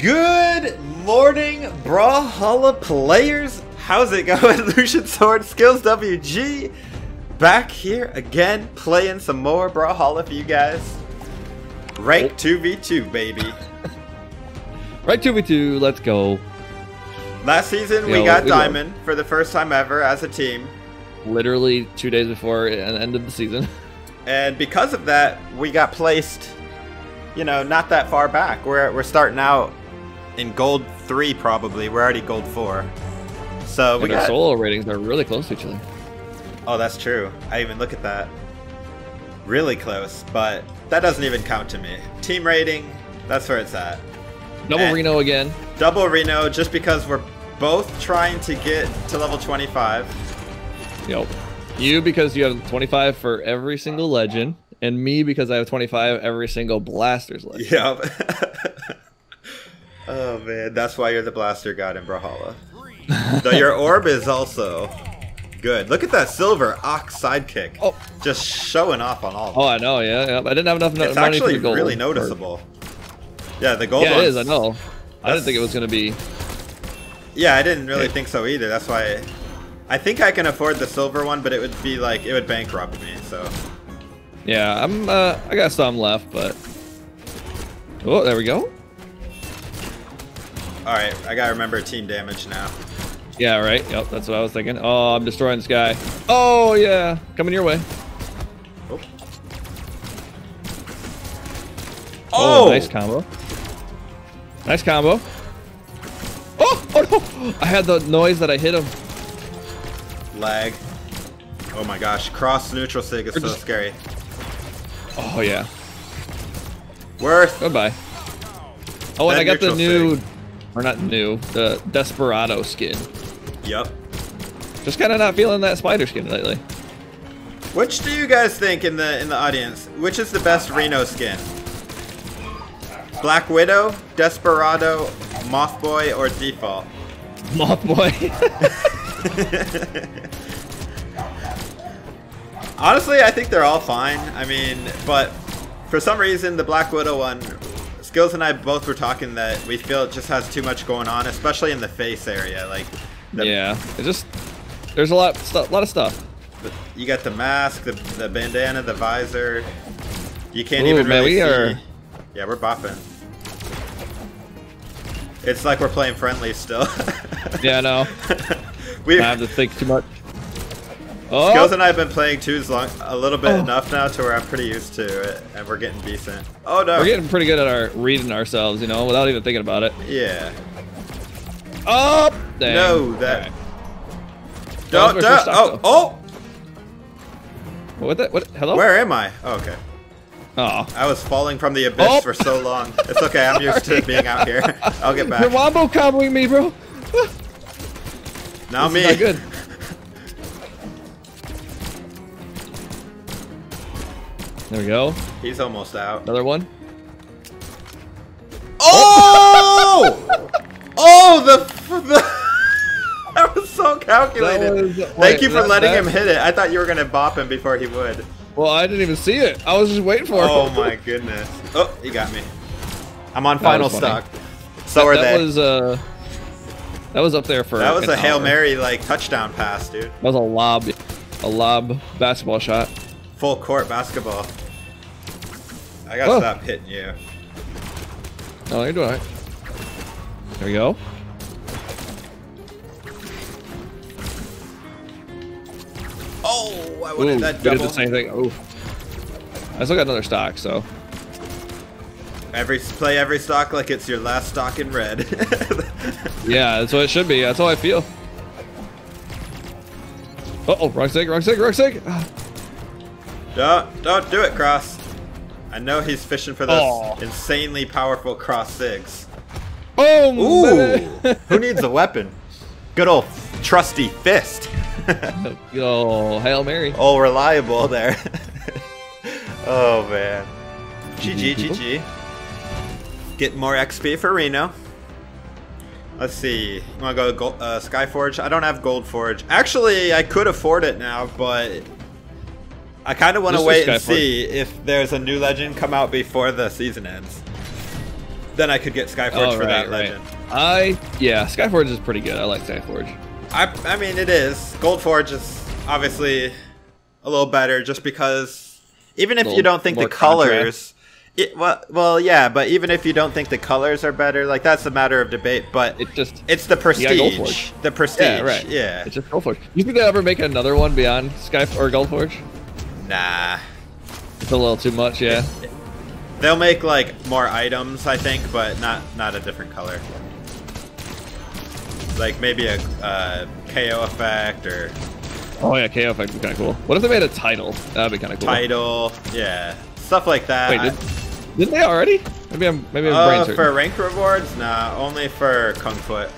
Good morning, Brawlhalla players. How's it going? Lucian Sword Skillz WG back here again, playing some more Brawlhalla for you guys. Rank 2v2, baby. Right 2v2, let's go. Last season, we Yo, got we Diamond for the first time ever as a team. Literally two days before the end of the season. And because of that, we got placed, you know, not that far back. We're, we're starting out in gold 3 probably. We're already gold 4. So we and our solo ratings are really close to each other. Oh, that's true. I even look at that. Really close, but that doesn't even count to me. Team rating, that's where it's at. Double And- Reno again. Double Reno, just because we're both trying to get to level 25. Yep. You because you have 25 for every single legend, and me because I have 25 every single Blasters legend. Yep. man, that's why you're the blaster god in Brawlhalla. Though your orb is also good. Look at that silver ox sidekick. Oh. Just showing off on all of them. Oh, I know. Yeah, yeah. I didn't have enough it's money actually for the gold. really noticeable. Yeah, the gold Yeah, it ones- is. I know. I didn't think it was gonna be. Yeah, I didn't really think so either. That's why I think I can afford the silver one, but it would be like it would bankrupt me. So Yeah, I'm. Uh, I got some left, but. Oh, there we go. All right, I gotta remember team damage now. Yeah, right. Yep, that's what I was thinking. Oh, I'm destroying this guy. Oh yeah, coming your way. Oh, Oh, oh. nice combo. Nice combo. Oh, oh no! I had the noise that I hit him. lag. Oh my gosh, cross neutral sig is so just- scary. Oh yeah. Worth. Goodbye. Oh, and That I got the new, sig. Or not new, the Desperado skin. Yep. Just kind of not feeling that spider skin lately. Which do you guys think in the in the audience? Which is the best Reno skin? Black Widow, Desperado, Mothboy, or Default? Moth boy. Honestly, I think they're all fine. I mean, but for some reason, the Black Widow one, Skillz and I both were talking that we feel it just has too much going on, especially in the face area. Like, the, yeah, it just there's a lot, stu lot of stuff. you got the mask, the, the bandana, the visor. You can't Ooh, even man, really we see. are- Yeah, we're bopping. It's like we're playing friendly still. Yeah, I know. we I have to think too much. Oh, Skillz and I have been playing twos long a little bit Oh. enough now to where I'm pretty used to it, and we're getting decent. Oh no! we're getting pretty good at our reading ourselves, you know, without even thinking about it. yeah. Oh, dang. No, that. Alright. Don't, That don't, stock, oh, oh! What the? What? Hello? Where am I? Oh, okay. Oh. I was falling from the abyss Oh. for so long. It's okay. I'm used to being out here. I'll get back. You're wombo comboing me, bro. Now me. not good. There we go. He's almost out. Another one. Oh! oh, the, the that was so calculated. That was- Thank you for that- letting that- him hit it. I thought you were gonna bop him before he would. Well, I didn't even see it. I was just waiting for it. Oh my goodness. Oh, he got me. I'm on final stock. So are that they. was uh, that was up there for. that was a hail hour. mary like touchdown pass, dude. That was a lob, a lob basketball shot. Full court basketball. I gotta Oh. stop hitting you. Oh, you're doing all right. There we go. Oh, I Ooh, wanted we that did the same thing. Ooh. I still got another stock, so. Every play every stock like it's your last stock in red. Yeah, that's what it should be. That's how I feel. Uh oh, wrong stick, wrong stick, wrong stick. Don't don't do it, Cross. I know he's fishing for those insanely powerful cross sigs. Boom! Ooh, who needs a weapon? Good old trusty fist. Yo, Hail Mary. All reliable there. oh man. GG. GG. Get more XP for Reno. Let's see. You want to go gold, uh, Skyforge? I don't have Gold Forge. Actually, I could afford it now, but I kind of want to wait and see if there's a new legend come out before the season ends. then I could get Skyforge Oh, for right, that right. legend. I yeah, Skyforge is pretty good. I like Skyforge. I, I mean, it is. Goldforge is obviously a little better just because even if you don't think the colors. It, well, well, yeah, but even if you don't think the colors are better, like that's a matter of debate. But It just it's the prestige. Goldforge. The prestige. yeah, right. Yeah. It's just Goldforge. You think they'll ever make another one beyond Sky or Goldforge? Nah. It's a little too much, yeah. They'll make like more items, I think, but not not a different color. Like maybe a uh, KO effect or Oh yeah, KO effect would be kind of cool. What if they made a title? That'd be kind of cool. title, yeah, stuff like that. Wait, did, didn't they already? Maybe I'm maybe I'm Uh, brain for rank rewards, nah, only for Kung Foot.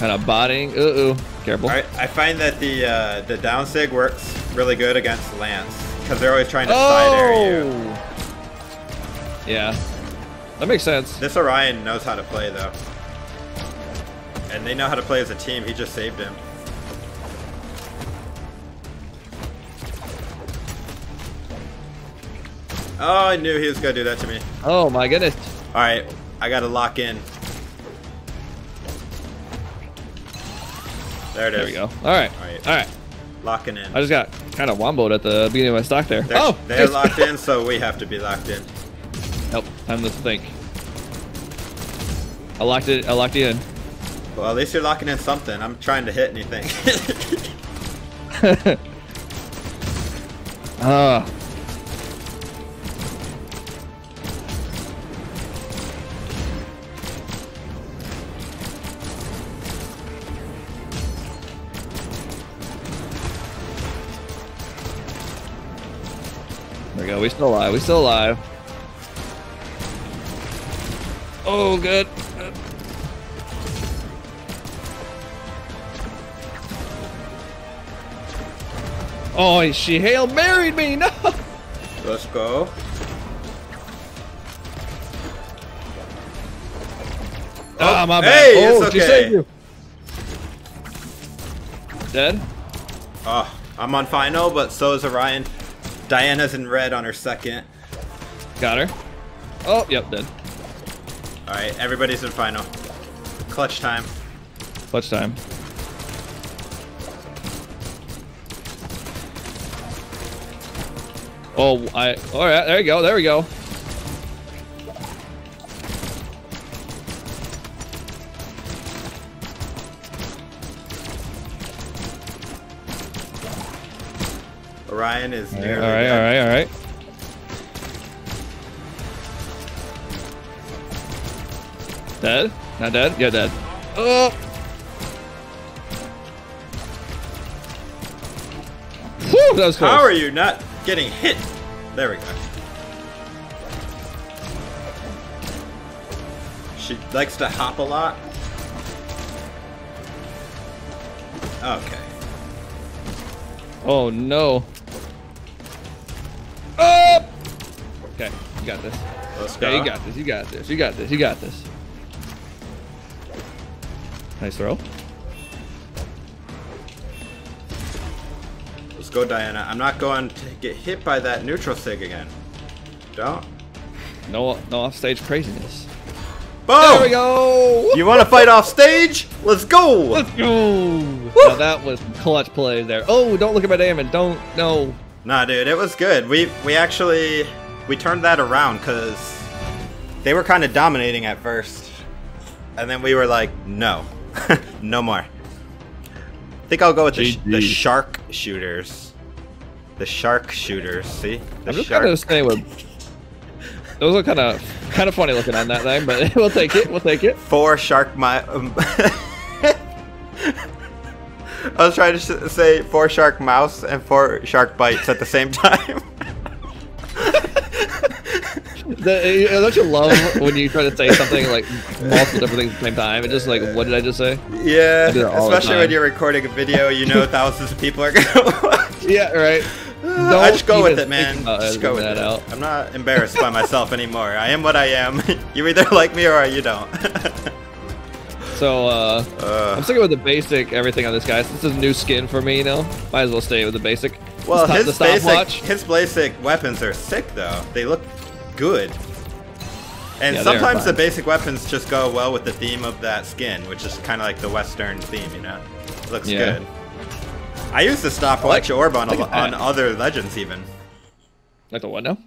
Kind of botting. Uh oh, careful. I, I find that the uh, the down sig works really good against Lance because they're always trying to side air you. Oh! Yeah, that makes sense. This Orion knows how to play though, and they know how to play as a team. He just saved him. Oh, I knew he was gonna do that to me. Oh my goodness. All right, I gotta lock in. There it is. There we go. All right. All right. All right. Locking in. I just got kind of womboed at the beginning of my stock there. They're, oh, they're locked in, so we have to be locked in. Nope. Time to think. I locked it. I locked in. Well, at least you're locking in something. I'm trying to hit anything. Ah. There go. We still alive. We still alive. Oh, good. Oh, she hail married me. No. Let's go. Ah, my bad. hey, oh, it's okay. saved you. Dead? Oh, I'm on final, but so is Orion. Diana's in red on her second. Got her. Oh, yep, dead. All right, everybody's in final. Clutch time. Clutch time. Oh, I. All right, there you go. There we go. Orion is nearly all right, dead. all right, all right. Dead? Not dead? Yeah, dead. Oh! Whew, that was close. How are you not getting hit? There we go. She likes to hop a lot. Okay. Oh no. You got this. Let's go. Yeah, you got this. You got this. You got this. You got this. Nice throw. Let's go, Diana. I'm not going to get hit by that neutral sig again. Don't. No, no off stage craziness. Boom! There we go. You want to fight off stage? Let's go! Let's go. Now that was clutch play there. Oh, don't look at my damage. Don't. No. Nah, dude, it was good. We we actually we turned that around because they were kind of dominating at first, and then we were like, no, no more. I think I'll go with the, the shark shooters. The shark shooters. See, the I'm just shark. kind of staying with. Those are kind of kind of funny looking on that thing, but we'll take it. We'll take it. Four shark my. Um, I was trying to say four shark mouse and four shark bites at the same time. The, uh, don't you love when you try to say something like multiple different things at the same time? And just like, what did I just say? Yeah, I do that all the especially when you're recording a video, you know thousands of people are gonna watch. Yeah, right. I just go with it, man. Just go with editing it. out. I'm not embarrassed by myself anymore. I am what I am. you either like me or you don't. So uh, I'm uh, sticking with the basic everything on this guy. Since this is a new skin for me, you know, might as well stay with the basic. Well, Stop- his basic his basic weapons are sick though. They look good. And Yeah, sometimes the basic weapons just go well with the theme of that skin, which is kind of like the Western theme, you know. looks Yeah. good. I use the stopwatch like- orb on like on other legends even. Like the what now?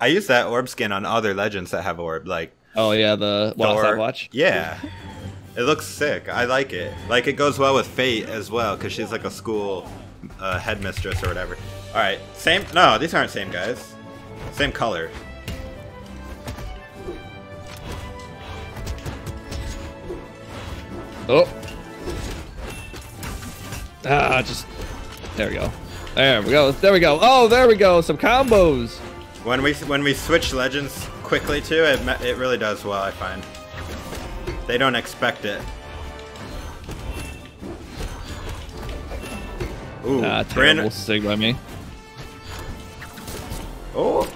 I use that orb skin on other legends that have orb, like Oh yeah, the watch. Yeah. It looks sick. I like it. Like it goes well with Fait as well, because she's like a school uh, headmistress or whatever. All right, same. No, these aren't same guys. Same color. Oh. Ah, just there we go. There we go. There we go. Oh, there we go. Some combos. When we when we switch legends quickly too, it it really does well. I find. They don't expect it. Ooh, Ah, terrible sig by me. Oh.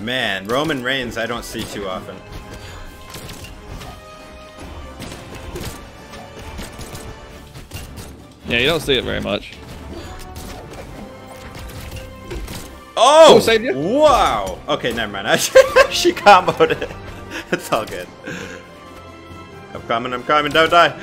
Man, Roman Reigns I don't see too often. Yeah, you don't see it very much. Oh! Saved you? Wow! Okay, never mind. She comboed it. It's all good. I'm coming, I'm coming, don't die.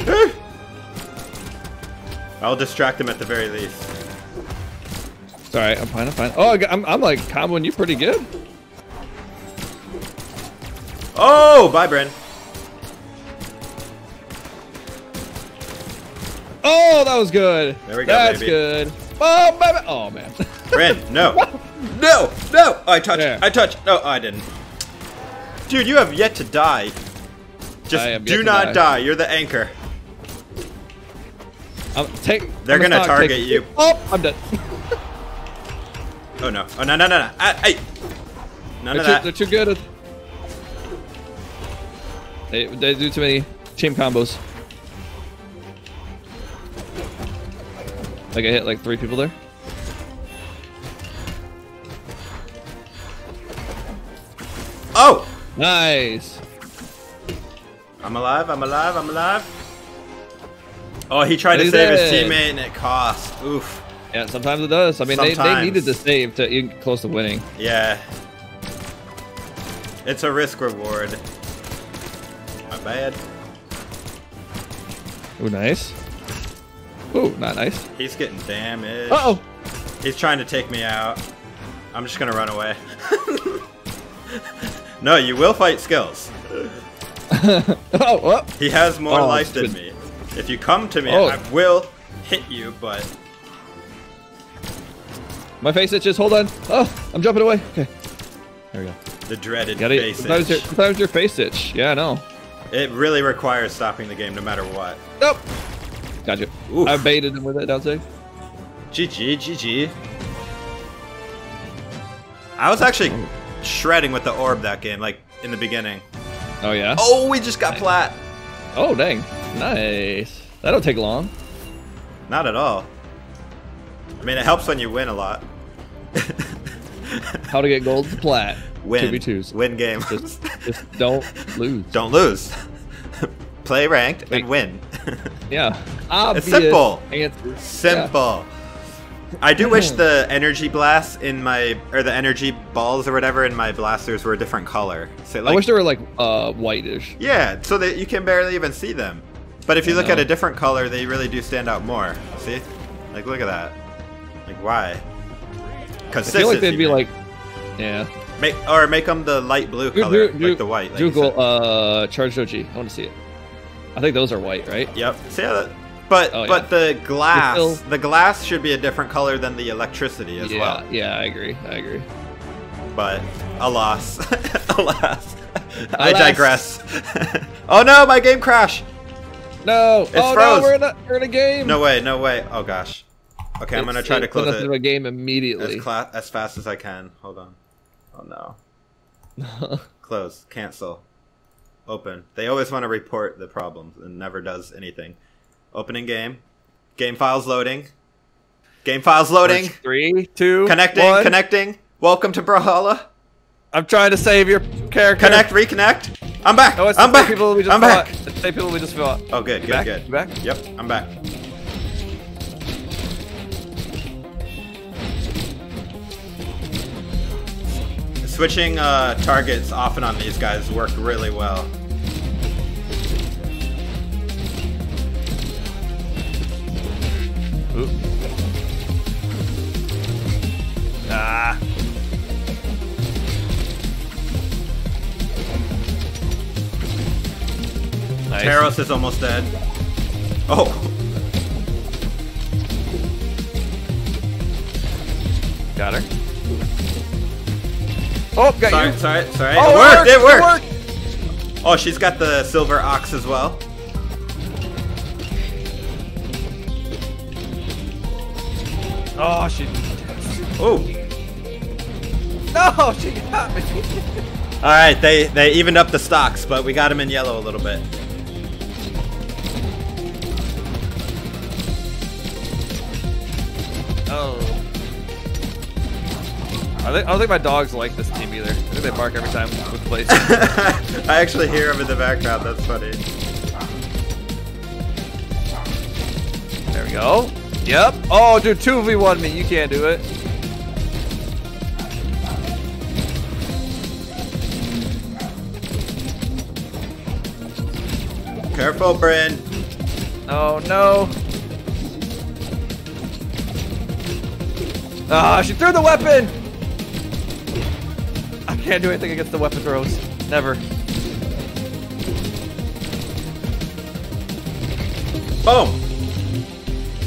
I'll distract him at the very least. Sorry. I'm fine. I'm fine. Oh, I'm, I'm like comboing you pretty good. Oh! Bye, Brynn. Oh, that was good. There we go, That's baby. good. Oh, baby. Oh man. Brynn, no. No! No! Oh, I touched. There. I touched. No, I didn't. Dude, you have yet to die. Just do not die. die. You're the anchor. I'm, take. They're I'm gonna target take- you. Oh, I'm dead. Oh no. Oh no no no no. Ah, Hey. None They're of too, that. they're too good. At... They, they do too many team combos. Like I hit like three people there. Oh! Nice. I'm alive, I'm alive, I'm alive. Oh, he tried to save his teammate and it cost. Oof. Yeah, sometimes it does. I mean, they, they needed to save to get close to winning. Yeah. It's a risk reward. Not bad. Ooh, nice. Ooh, not nice. He's getting damaged. Uh oh. He's trying to take me out. I'm just gonna run away. no, you will fight Skillz. oh, oh. He has more Oh, life than me. If you come to me, Oh. I will hit you, but My face itches. Hold on. Oh, I'm jumping away. Okay. There we go. the dreaded Got it. face your, itch. sometimes your face itch. Yeah, I know. It really requires stopping the game no matter what. Nope. Gotcha. Oof. I baited him with it downside. GG, GG. I was actually oh. shredding with the orb that game, like in the beginning. Oh yeah. Oh, we just got flat. Oh dang. Nice. That'll take long. Not at all. I mean, it helps when you win a lot. How to get gold to plat. Win. 2v2s. Win game. Just, just don't lose. Don't lose. Play ranked Wait. and win. Yeah. Obvious simple. Answer. Simple. I do wish the energy blasts in my or the energy balls or whatever in my blasters were a different color. So I wish they were like uh whitish. yeah, so that you can barely even see them. But if you I look at a different color, they really do stand out more. See? Like look at that. Like why? Because I feel like they'd be man. like, yeah. make or make them the light blue color, do- do- like the white. like Google uh charge doji. I want to see it. I think those are white, right? Yep. See how that? But Oh, yeah. but the glass, still- the glass should be a different color than the electricity as yeah, well. yeah, I agree. I agree. But alas, alas, I Alas. digress. oh no, my game crashed. No! It's oh froze. no, we're in a we're in a game. No way, no way. Oh gosh. Okay, I'm gonna It's- try to close it into a game as immediately. cla- as fast as I can. Hold on. Oh no. Close. Cancel. Open. They always want to report the problems and never does anything. Opening game. Game files loading. Game files loading. Three, two, Connecting. one. Connecting. Welcome to Brawlhalla. I'm trying to save your character. Connect. Reconnect. I'm back. Oh, I'm back. people we just I'm fought. back. It's the people we just fought. Oh, good. You Good. back? Good. You back? Yep. I'm back. Switching uh, targets often on these guys worked really well. Ooh. Ah. Nice. Teros is almost dead. Oh! Got her. Oh, got Sorry, you. sorry, sorry. Oh, it worked, it worked! worked. Oh, she's got the silver ox as well. Oh, she. Oh! No, she got me. Alright, they, they evened up the stocks, but we got them in yellow a little bit. I, think, I don't think my dogs like this team either. I think they bark every time we play. I actually hear them in the background, that's funny. there we go. Yep. Oh, dude, 2v1 me. You can't do it. Careful, Brynn. Oh, no. Ah, she threw the weapon! Can't do anything against the weapon throws. Never. Boom!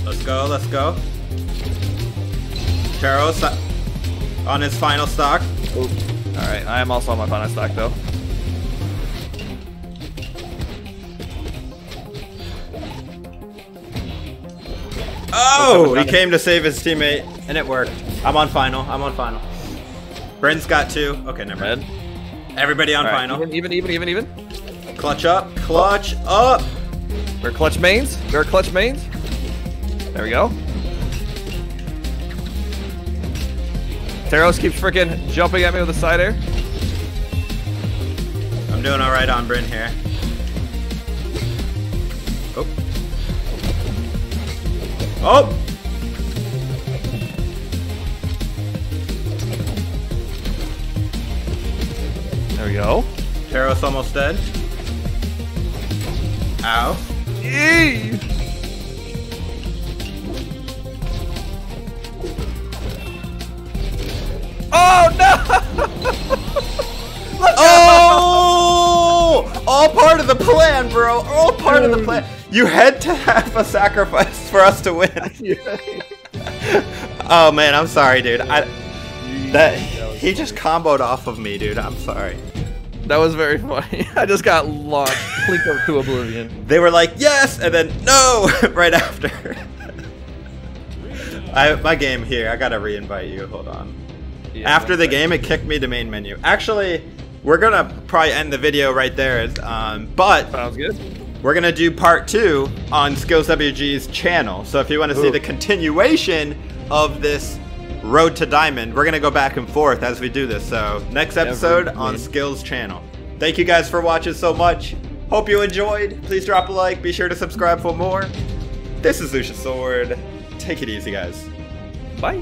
Let's go, let's go. Uh, on his final stock. Alright, I am also on my final stock, though. Oh! He came to save his teammate, and it worked. I'm on final, I'm on final. Brynn's got two. Okay, never mind. Everybody on All right, final. Even, even, even, even, even. Clutch up, clutch up! We're clutch mains. We're clutch mains. There we go. Teros keeps freaking jumping at me with a side air. I'm doing alright on Brynn here. Oh. Oh! We go. Teros almost dead. Ow. Yee! Oh no! Let's go! Oh! All part of the plan, bro. All part of the plan. You had to have a sacrifice for us to win. oh man, I'm sorry, dude. I that he just comboed off of me, dude. I'm sorry. That was very funny. I just got launched, clinked up to oblivion. They were like, yes, and then no, right after. I my game here. I gotta re-invite you. Hold on. Yeah, After the game, it kicked me to main menu. Actually, we're gonna probably end the video right there. Um, but. Sounds good. we're gonna do part two on Skillz WG's channel. So if you want to see the continuation of this road to diamond, we're gonna go back and forth as we do this. So next episode Every on week. Skillz channel. Thank you guys for watching so much. Hope you enjoyed. Please drop a like. Be sure to subscribe for more. This is Lucia Sword. Take it easy, guys. Bye.